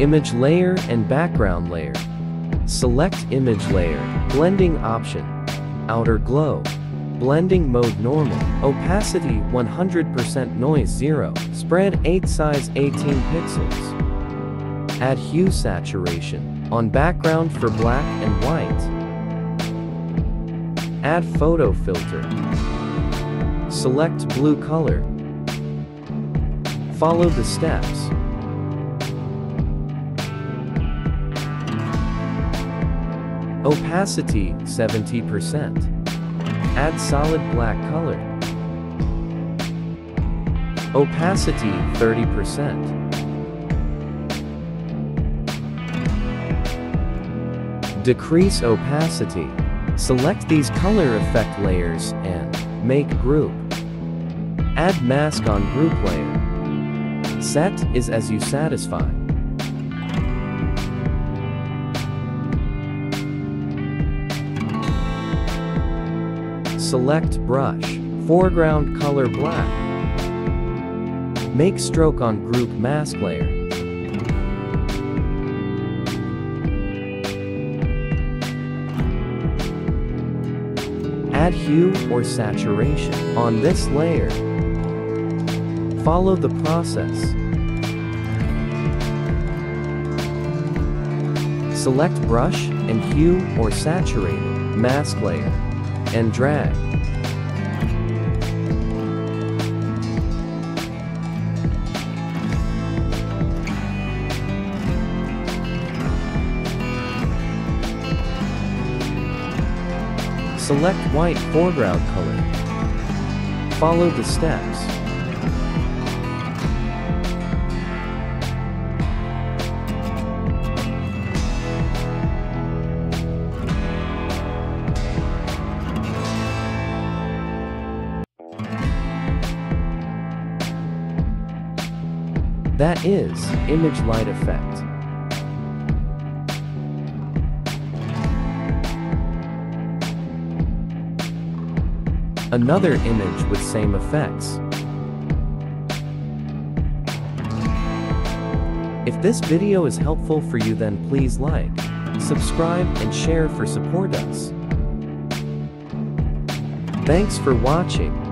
Image layer and background layer. Select image layer, blending option, outer glow, blending mode normal, opacity 100% noise 0, spread 8 size 18 pixels. Add hue saturation, on background for black and white. Add photo filter. Select blue color. Follow the steps. Opacity 70%. Add solid black color. Opacity 30%. Decrease opacity. Select these color effect layers and make group. Add mask on group layer. Set is as you satisfy. Select brush, foreground color black. Make stroke on group mask layer. Add hue or saturation on this layer. Follow the process. Select brush and hue or saturated mask layer and drag. Select white foreground color. Follow the steps. That is image light effect. Another image with same effects. If this video is helpful for you then please like, subscribe and share for support us. Thanks for watching.